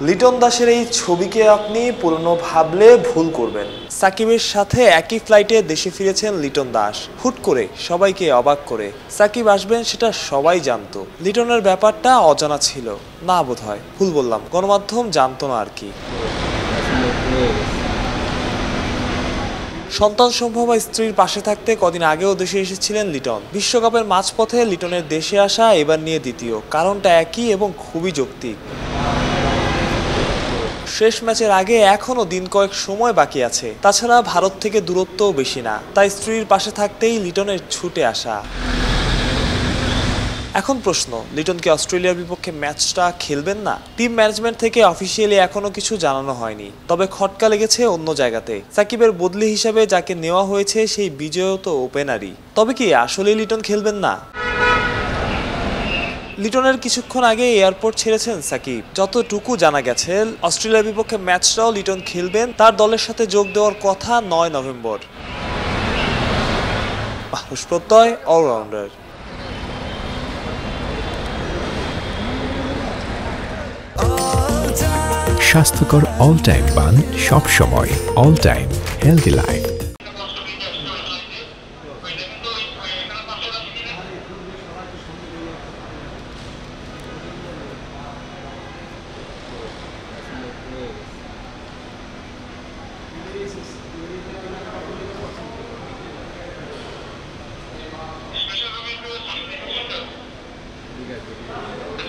লিটন দাসের এই ছবিকে আপনি পুরনো ভাবলে ভুল করবেন। সাকিবের সাথে একই ফ্লাইটে দেশে ফিরেছেন লিটন দাস। হুট করে সবাইকে অবাক করে। সাকিব আসবেন সেটা সবাই জানতো। লিটনের ব্যাপারটা অজানা ছিল। না বোধ হয় ভুল বললাম। গণমাধ্যম জানতো না আর কি। সন্তান সম্ভবা স্ত্রীর পাশে থাকতে কদিন আগেও দেশে এসেছিলেন লিটন। বিশ্বকাপের মাঝপথে লিটনের দেশে আসা এবার নিয়ে দ্বিতীয়। কারণটা একই এবং খুবই যৌক্তিক। শেষ ম্যাচের আগে এখনও দিন কয়েক সময় বাকি আছে। তাছাড়া ভারত থেকে দূরত্বও বেশি না। তাই স্ত্রীর পাশে থাকতেই লিটনের ছুটে আসা। এখন প্রশ্ন, লিটন কি অস্ট্রেলিয়ার বিপক্ষে ম্যাচটা খেলবেন না? টিম ম্যানেজমেন্ট থেকে অফিসিয়ালি এখনও কিছু জানানো হয়নি। তবে খটকা লেগেছে অন্য জায়গাতে। সাকিবের বদলি হিসাবে যাকে নেওয়া হয়েছে সেই বিজয়ও তো ওপেনারই। তবে কি আসলে লিটন খেলবেন না? লিটনের কিছুক্ষণ আগে এয়ারপোর্ট ছেড়েছেন সাকিব। যতটুকু জানা গেছে, অস্ট্রেলিয়ার বিপক্ষে ম্যাচটাও লিটন খেলবেন। তার দলের সাথে যোগ দেওয়ার কথা নয় নভেম্বর। প্রত্যয় অলরাউন্ডার স্বাস্থ্যকর অল টাইম পান সব সময় all time healthy life that video.